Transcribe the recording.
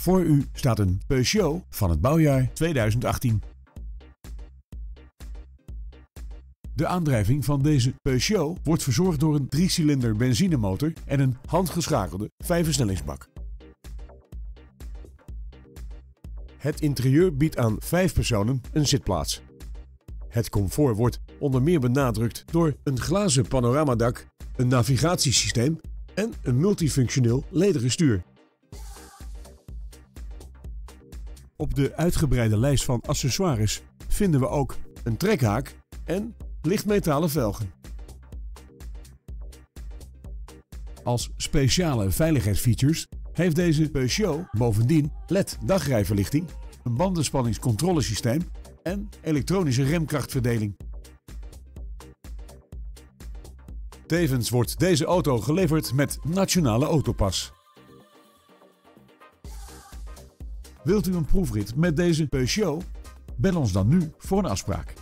Voor u staat een Peugeot van het bouwjaar 2018. De aandrijving van deze Peugeot wordt verzorgd door een driecilinder benzinemotor en een handgeschakelde vijfversnellingsbak. Het interieur biedt aan vijf personen een zitplaats. Het comfort wordt onder meer benadrukt door een glazen panoramadak, een navigatiesysteem en een multifunctioneel lederen stuur. Op de uitgebreide lijst van accessoires vinden we ook een trekhaak en lichtmetalen velgen. Als speciale veiligheidsfeatures heeft deze Peugeot bovendien LED dagrijverlichting, een bandenspanningscontrolesysteem en elektronische remkrachtverdeling. Tevens wordt deze auto geleverd met Nationale Autopas. Wilt u een proefrit met deze Peugeot? Bel ons dan nu voor een afspraak.